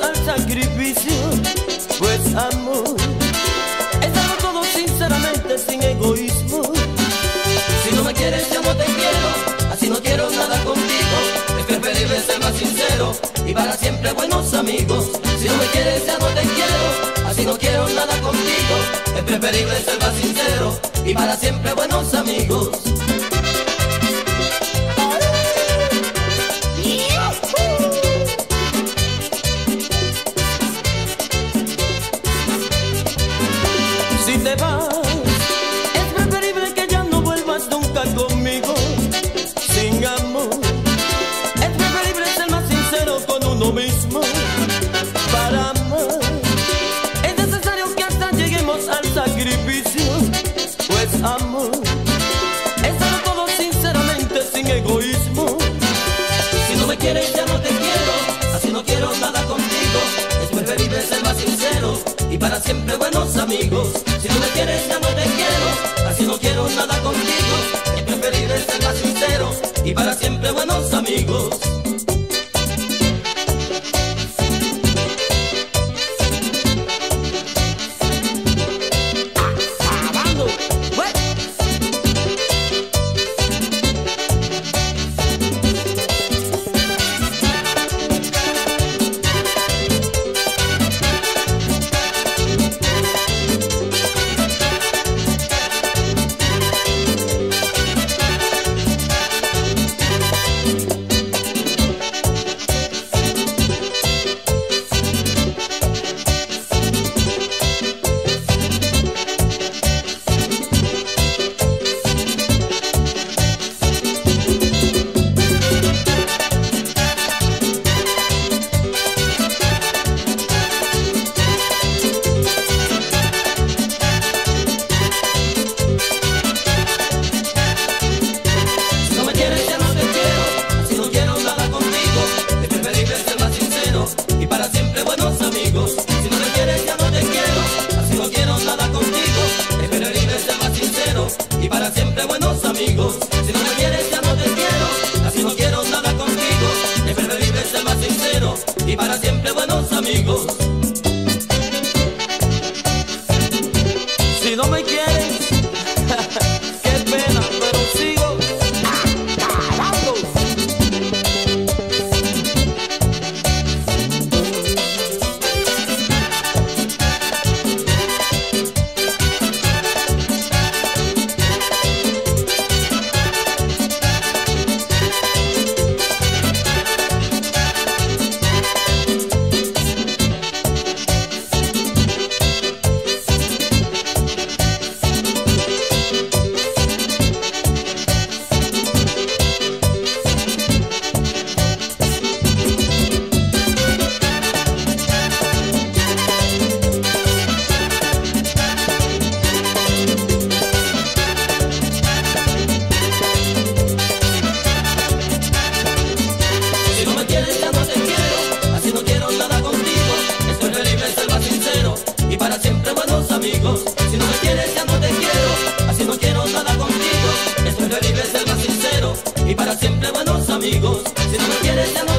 al sacrificio, pues amor es darlo todo sinceramente, sin egoísmo. Si no me quieres, ya no te quiero, así no quiero nada contigo. Es preferible ser más sincero y para siempre buenos amigos. Si no me quieres, ya no te quiero, así no quiero nada contigo. Es preferible ser más sincero y para siempre buenos amigos. Buenos amigos. Si no me quieres ya no te quiero, así no quiero nada contigo. Es preferible ser más sincero y para siempre buenos amigos. Siempre buenos amigos. Si no me quieres ya no te quiero, así no quiero nada contigo. Es preferible ser más sincero y para siempre buenos amigos. Si no me quieres ya no te quiero, así no quiero nada contigo. Es preferible ser más sincero y para siempre buenos amigos. Si no me quieres, amigos. Si no me quieres